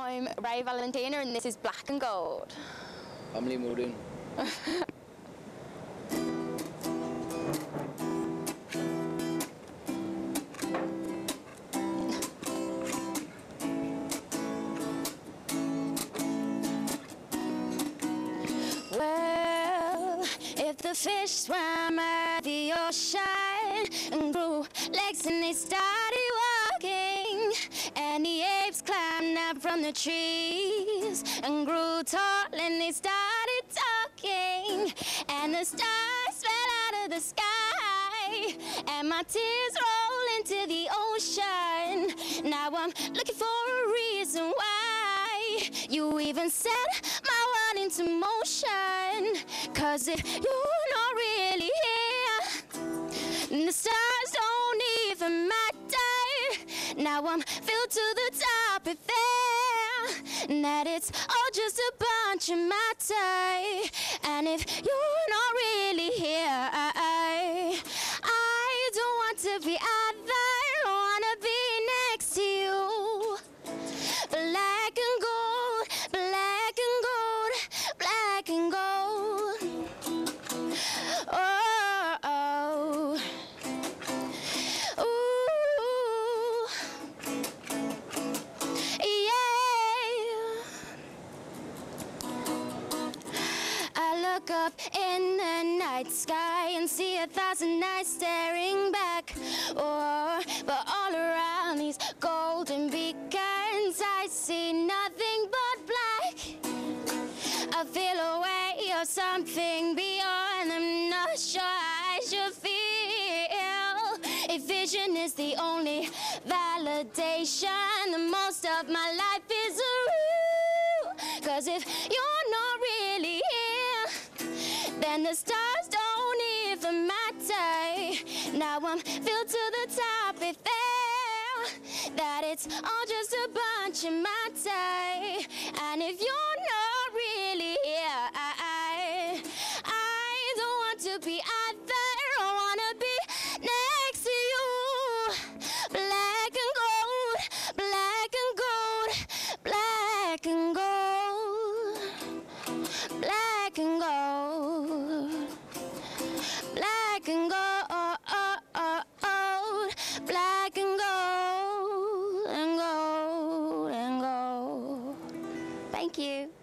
I'm Ray Valentina and this is Black and Gold. I'm Lee Muldoon. Well, if the fish swam at the ocean and grew legs and they started from the trees and grew tall and they started talking, and the stars fell out of the sky, and my tears roll into the ocean. Now I'm looking for a reason why you even set my world into motion. Cause if you're not really here, the stars don't even matter. Now I'm filled to the top if there, and that it's all just a bunch of matter. And if you're not really here, I, I don't want to be look up in the night sky and see a thousand eyes staring back. Oh, but all around these golden beacons, I see nothing but black. I feel a way or something beyond. I'm not sure I should feel. If vision is the only validation, The most of my life is a real. Cause if you're not really then the stars don't even matter. Now I'm filled to the top if there that it's all just a bunch of matter. And if you're Thank you.